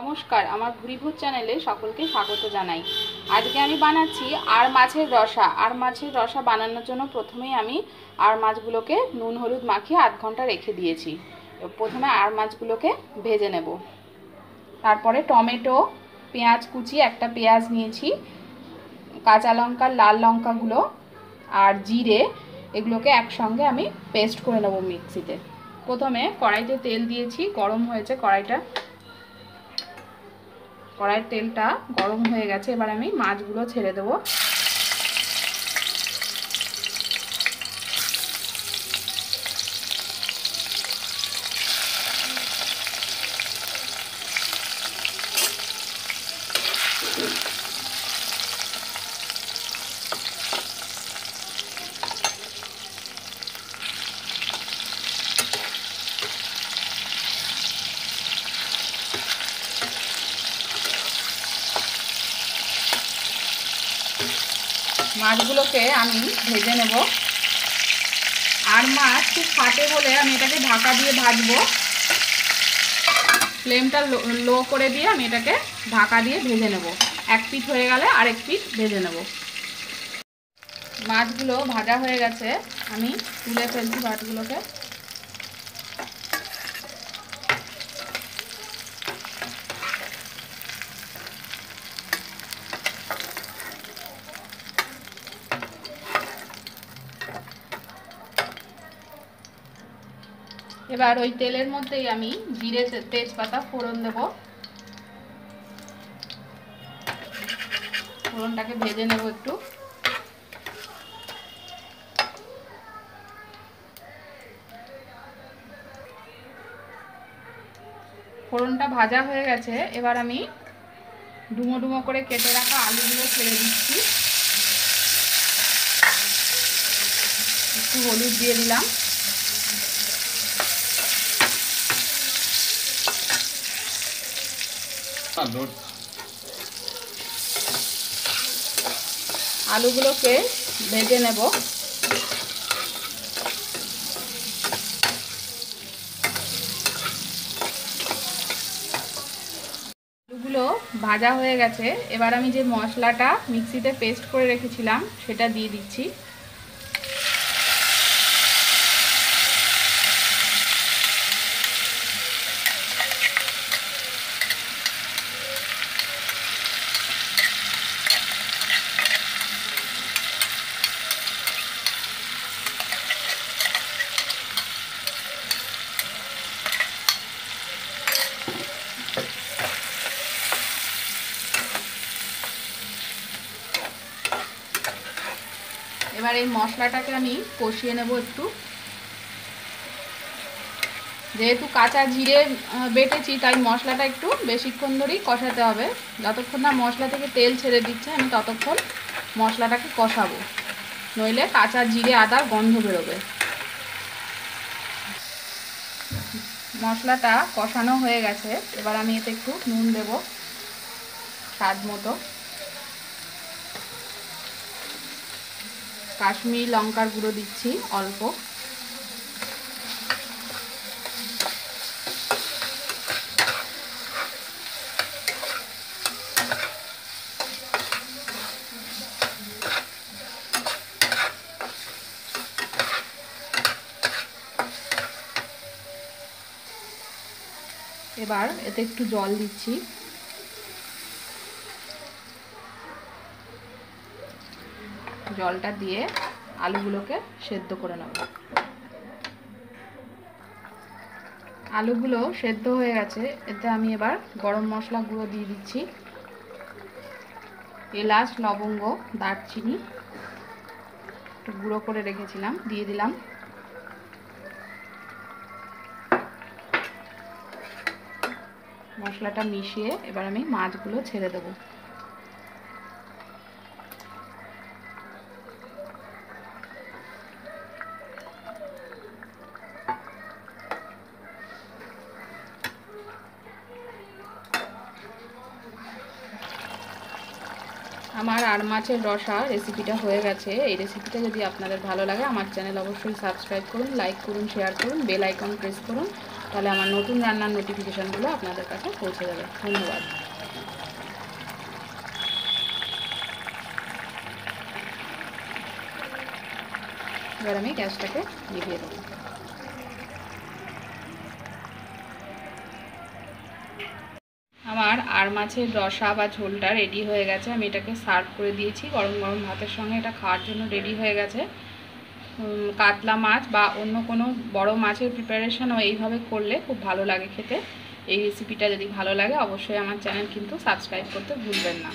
নমস্কার, আমার ভুরিভূত চ্যানেলে সকলকে স্বাগত জানাই। আজকে আমি বানাচ্ছি আর মাছের রসা। আর মাছের রসা বানানোর জন্য প্রথমেই আমি আর মাছগুলোকে নুন, হলুদ মাখিয়ে আধ ঘণ্টা রেখে দিয়েছি। প্রথমে আর মাছগুলোকে ভেজে নেব। তারপরে টমেটো, পেঁয়াজ কুচি, একটা পেঁয়াজ নিয়েছি, কাঁচা লঙ্কা, লাল লঙ্কাগুলো আর জিরে, এগুলোকে একসঙ্গে আমি পেস্ট করে নেব মিক্সিতে। প্রথমে কড়াইতে তেল দিয়েছি, গরম হয়েছে কড়াইটা। কড়াইয়ের তেলটা গরম হয়ে গেছে এবার আমি মাছগুলো ছেড়ে দেবো। মাছগুলোকে আমি ভেজে নেব। আর মাছ খুব ফাটে বলে আমি এটাকে ঢাকা দিয়ে ভাজবো। ফ্লেমটা লো করে দিয়ে আমি এটাকে ঢাকা দিয়ে ভেজে নেব। এক পিঠ হয়ে গেলে আরেক পিঠ ভেজে নেব। মাছগুলো ভাজা হয়ে গেছে। আমি তুলে ফেলছি মাছগুলোকে। এবার ওই তেলের মধ্যেই আমি জিরে তেজপাতা ফোড়ন দেব। ফোড়নটাকে ভেজে নেব একটু। ফোড়নটা ভাজা হয়ে গেছে, এবার আমি ডুমো ডুমো করে কেটে রাখা আলুগুলো ছেড়ে দিচ্ছি। একটু হলুদ দিয়ে দিলাম। আলুগুলোকে ভেজে নেব। আলুগুলো ভাজা হয়ে গেছে। এবার আমি যে মশলাটা মিক্সিতে পেস্ট করে রেখেছিলাম, সেটা দিয়ে দিচ্ছি। এবার এই মশলাটাকে আমি কষিয়ে নেব একটু। যেহেতু কাঁচা জিরে বেটেছি, তাই মশলাটা একটু বেশিক্ষণ ধরেই কষাতে হবে। যতক্ষণ না মশলা থেকে তেল ছেড়ে দিচ্ছে, আমি ততক্ষণ মশলাটাকে কষাবো। নইলে কাঁচা জিরে আদার গন্ধ বেরোবে। মশলাটা কষানো হয়ে গেছে। এবার আমি এতে একটু নুন দেব, স্বাদ মতো। কাশ্মীর লঙ্কার গুঁড়ো দিচ্ছি অল্প। এবার এতে একটু জল দিচ্ছি। জলটা দিয়ে আলুগুলোকে সেদ্ধ করে নেব। আলুগুলো সেদ্ধ হয়ে গেছে, এতে আমি এবার গরম মশলা গুঁড়ো দিয়ে দিচ্ছি। এলাচ, লবঙ্গ, দারচিনি একটু গুঁড়ো করে রেখেছিলাম, দিয়ে দিলাম। মশলাটা মিশিয়ে এবার আমি মাছগুলো ছেড়ে দেবো। আমার আর মাছের রসা রেসিপিটা হয়ে গেছে। এই রেসিপিটা যদি আপনাদের ভালো লাগে, আমার চ্যানেল অবশ্যই সাবস্ক্রাইব করুন লাইক করুন শেয়ার করুন বেল আইকন প্রেস করুন, তাহলে আমার নতুন রান্নার নোটিফিকেশানগুলো আপনাদের কাছে পৌঁছে যাবে। ধন্যবাদ। এবার আমি গ্যাসটাকে নিভিয়ে দেবো আমার আর মাছের রসা বা ঝোলটা রেডি হয়ে গেছে। আমি এটাকে সার্ভ করে দিয়েছি। গরম গরম ভাতের সঙ্গে এটা খাওয়ার জন্য রেডি হয়ে গেছে। কাতলা মাছ বা অন্য কোনো বড় মাছের প্রিপারেশনও এইভাবে করলে খুব ভালো লাগে খেতে। এই রেসিপিটা যদি ভালো লাগে, অবশ্যই আমার চ্যানেল কিন্তু সাবস্ক্রাইব করতে ভুলবেন না।